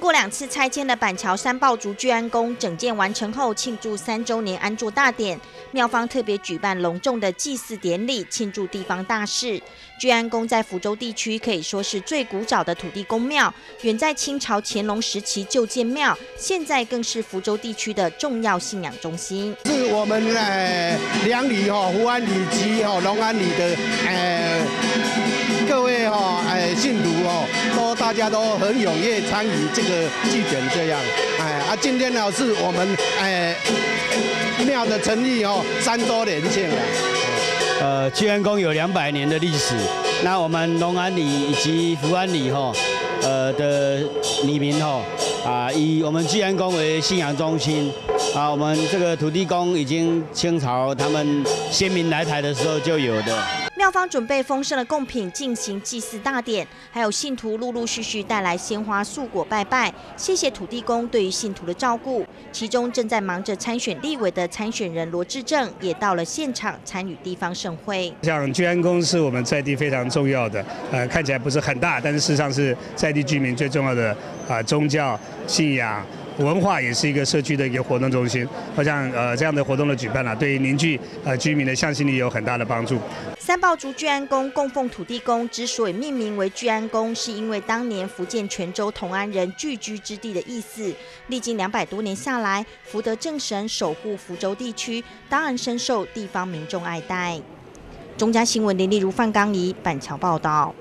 过两次拆迁的板桥三爆竹聚安宫整建完成后，庆祝三周年安住大典，庙方特别举办隆重的祭祀典礼，庆祝地方大事。聚安宫在福州地区可以说是最古早的土地公庙，远在清朝乾隆时期就建庙，现在更是福州地区的重要信仰中心。是我们呃两里哈福安里及哈龙安里的呃各位哈呃信徒哦，都家都很踊跃参与这个祭典这样，哎啊今天呢是我们哎庙的成立哦三周年庆了。呃，聚安宫有两百年的历史，那我们龙安里以及福安里哈，呃的里民哈，啊以我们聚安宫为信仰中心，啊我们这个土地公已经清朝他们先民来台的时候就有的。庙方准备丰盛的贡品进行祭祀大典，还有信徒陆陆续续带来鲜花素果拜拜，谢谢土地公对于信徒的照顾。其中正在忙着参选立委的参选人罗志正也到了现场参与地方盛会。像居安宫是我们在地非常重要的，呃，看起来不是很大，但是事实上是在地居民最重要的啊宗教信仰。文化也是一个社区的一个活动中心，我想呃这样的活动的举办呢，对于凝聚呃居民的向心力有很大的帮助。三爆竹聚安宫供奉土地公之所以命名为聚安宫，是因为当年福建泉州同安人聚居之地的意思。历经两百多年下来，福德正神守护福州地区，当然深受地方民众爱戴。中嘉新闻林立如范刚仪板桥报道。